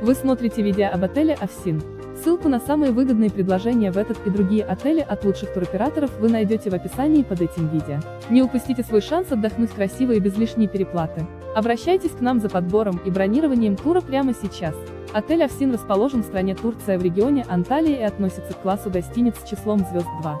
Вы смотрите видео об отеле Овсин. Ссылку на самые выгодные предложения в этот и другие отели от лучших туроператоров вы найдете в описании под этим видео. Не упустите свой шанс отдохнуть красиво и без лишней переплаты. Обращайтесь к нам за подбором и бронированием тура прямо сейчас. Отель Овсин расположен в стране Турция в регионе Анталия и относится к классу гостиниц с числом звезд 2.